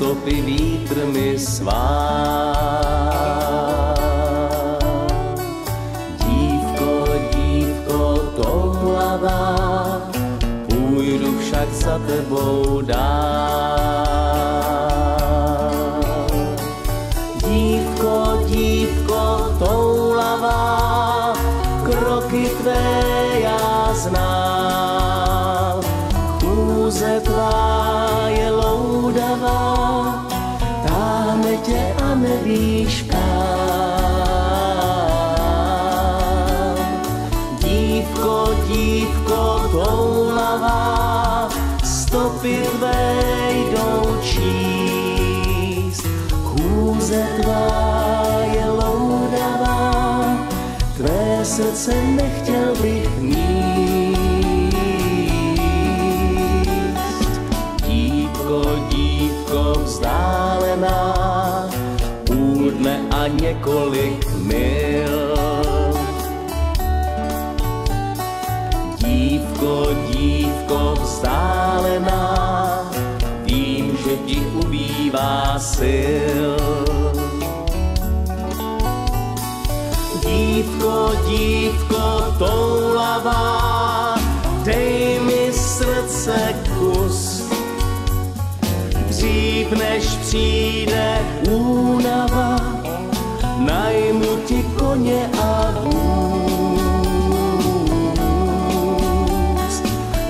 stopy vítr mi svá. Dívko, dívko, toulavá, půjdu však za tebou dál. Dívko, dívko, toulavá, kroky tvé já znám. Chůze tvá je loudavá, táhne tě a nevíš kam. Dívko, dívko, toulavá, stopy tvé jdou číst. Chůze tvá je loudavá, tvé srdce nechtěl bych vzdálená, půl dne a několik mil. Dívko, dívko vzdálená, vím, že ti ubývá sil. Dívko, dívko toulavá, dej mi srdce kus. Dřív než přijde únava, najmu ti koně a vůz.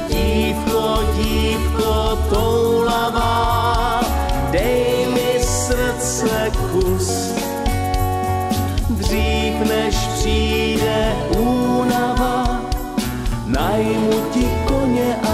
Dívko, dívko toulavá, dej mi srdce kus. Dřív než přijde únava, najmu ti koně a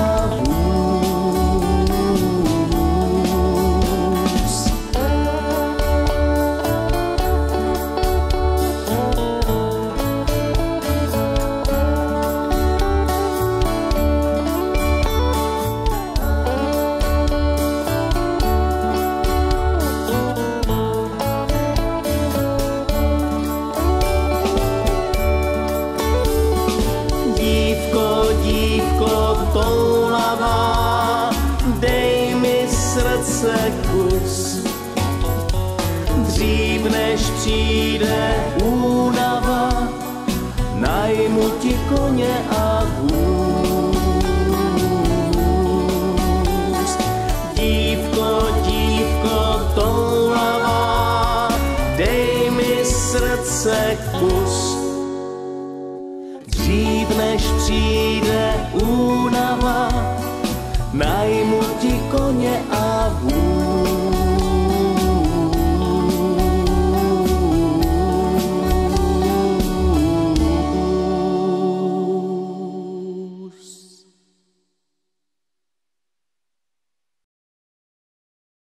srdce kus. Dřív než přijde únava, najmu ti koně a vůz. Dívko, dívko toulavá, dej mi srdce kus. Dřív než přijde